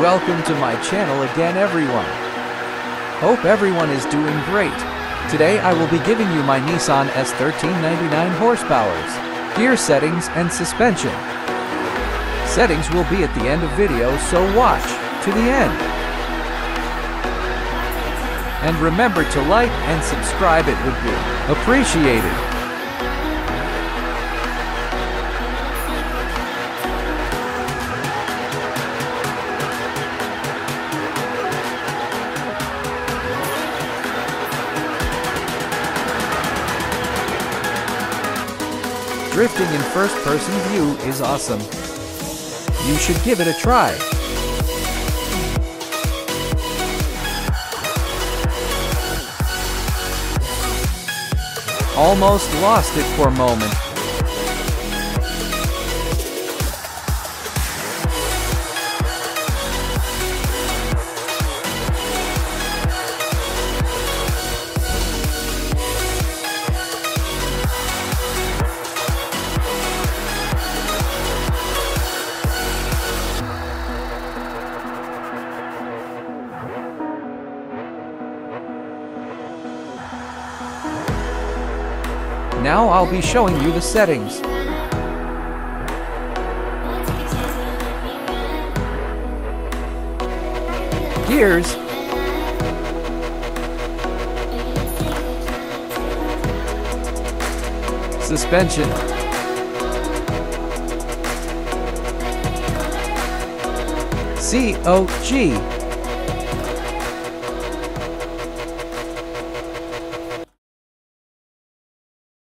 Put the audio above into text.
Welcome to my channel again everyone. Hope everyone is doing great. Today I will be giving you my Nissan S1399 horsepowers, gear settings and suspension. Settings will be at the end of video so watch to the end. And remember to like and subscribe it would be appreciated. Drifting in first-person view is awesome. You should give it a try. Almost lost it for a moment. Now I'll be showing you the settings. Gears. Suspension. COG.